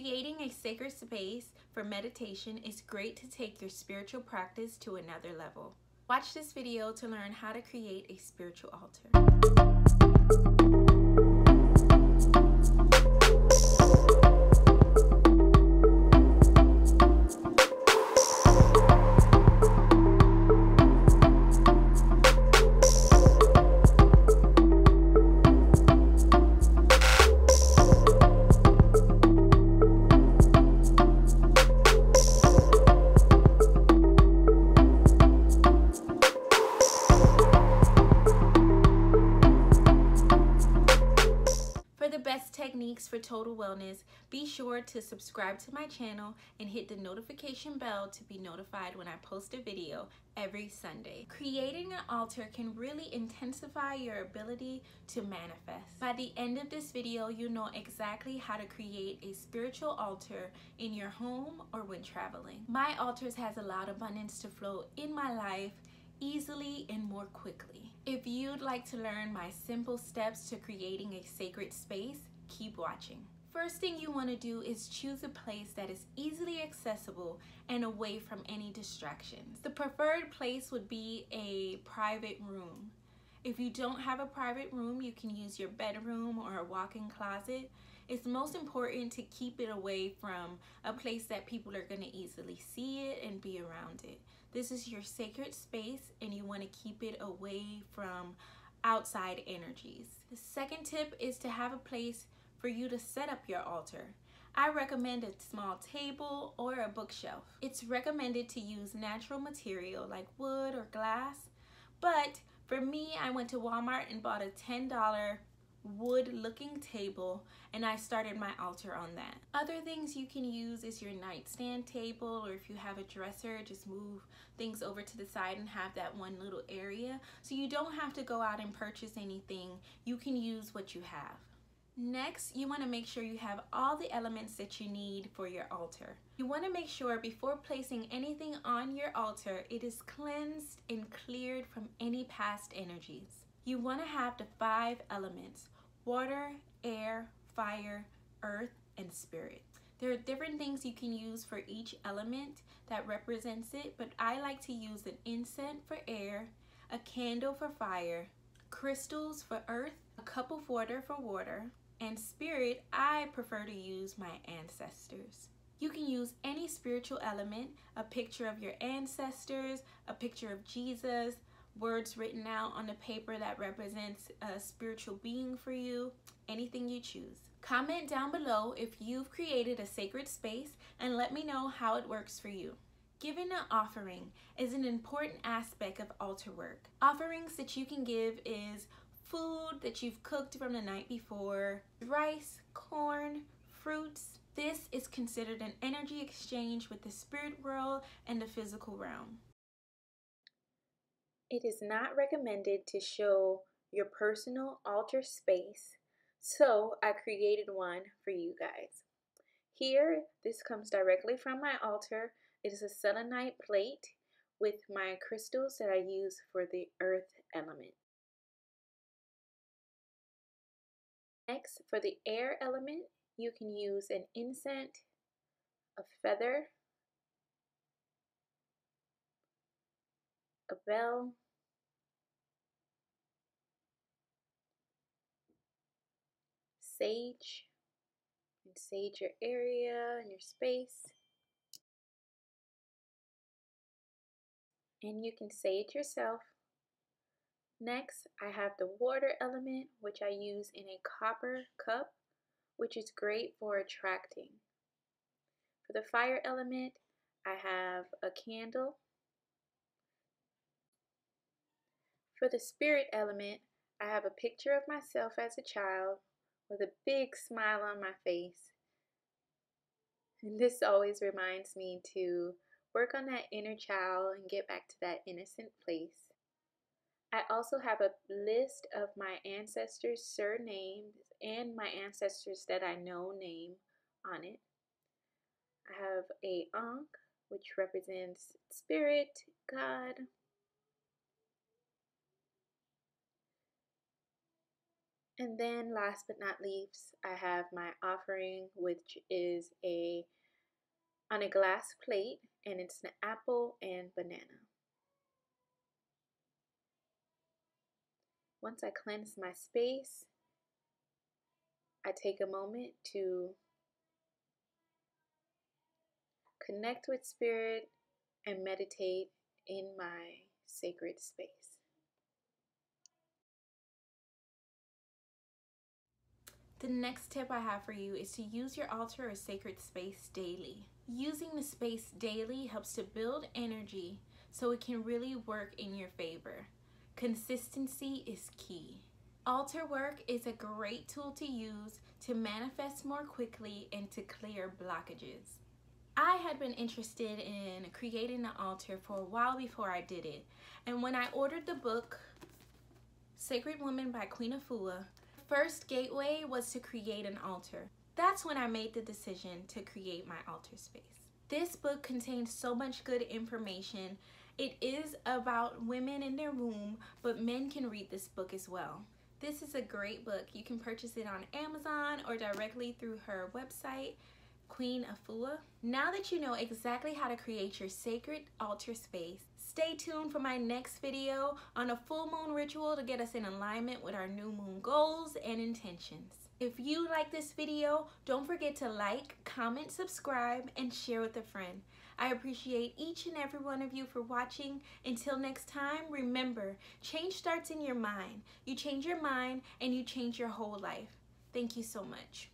Creating a sacred space for meditation is great to take your spiritual practice to another level. Watch this video to learn how to create a spiritual altar. Techniques for total wellness, be sure to subscribe to my channel and hit the notification bell to be notified when I post a video every Sunday. Creating an altar can really intensify your ability to manifest. By the end of this video, you'll know exactly how to create a spiritual altar in your home or when traveling. My altars has allowed abundance to flow in my life easily and more quickly. If you'd like to learn my simple steps to creating a sacred space, keep watching. First thing you want to do is choose a place that is easily accessible and away from any distractions. The preferred place would be a private room. If you don't have a private room, you can use your bedroom or a walk-in closet. It's most important to keep it away from a place that people are going to easily see it and be around it. This is your sacred space and you want to keep it away from outside energies. The second tip is to have a place for you to set up your altar. I recommend a small table or a bookshelf. It's recommended to use natural material like wood or glass, but for me, I went to Walmart and bought a $10 wood looking table and I started my altar on that. Other things you can use is your nightstand table or if you have a dresser just move things over to the side and have that one little area so you don't have to go out and purchase anything. You can use what you have. Next, you want to make sure you have all the elements that you need for your altar. You want to make sure before placing anything on your altar, it is cleansed and cleared from any past energies. You want to have the five elements, water, air, fire, earth, and spirit. There are different things you can use for each element that represents it, but I like to use an incense for air, a candle for fire, crystals for earth, a cup of water for water, and spirit, I prefer to use my ancestors. You can use any spiritual element, a picture of your ancestors, a picture of Jesus, words written out on the paper that represents a spiritual being for you, anything you choose. Comment down below if you've created a sacred space and let me know how it works for you. Giving an offering is an important aspect of altar work. Offerings that you can give is food that you've cooked from the night before, rice, corn, fruits. This is considered an energy exchange with the spirit world and the physical realm. It is not recommended to show your personal altar space, so I created one for you guys. Here, this comes directly from my altar. It is a selenite plate with my crystals that I use for the earth element. Next, for the air element, you can use an incense, a feather, a bell, sage, and sage your area and your space. And you can sage yourself Next, I have the water element, which I use in a copper cup, which is great for attracting. For the fire element, I have a candle. For the spirit element, I have a picture of myself as a child with a big smile on my face. And this always reminds me to work on that inner child and get back to that innocent place. I also have a list of my ancestors' surnames and my ancestors that I know name on it. I have a Ankh, which represents spirit, God. And then last but not least, I have my offering, which is a on a glass plate and it's an apple and banana. Once I cleanse my space, I take a moment to connect with spirit and meditate in my sacred space. The next tip I have for you is to use your altar or sacred space daily. Using the space daily helps to build energy so it can really work in your favor. Consistency is key. Altar work is a great tool to use to manifest more quickly and to clear blockages. I had been interested in creating an altar for a while before I did it. And when I ordered the book, Sacred Woman by Queen Afua, first gateway was to create an altar. That's when I made the decision to create my altar space. This book contains so much good information. It is about women in their womb, but men can read this book as well. This is a great book. You can purchase it on Amazon or directly through her website, Queen Afua. Now that you know exactly how to create your sacred altar space, Stay tuned for my next video on a full moon ritual to get us in alignment with our new moon goals and intentions. If you like this video, don't forget to like, comment, subscribe, and share with a friend. I appreciate each and every one of you for watching. Until next time, remember, change starts in your mind. You change your mind and you change your whole life. Thank you so much.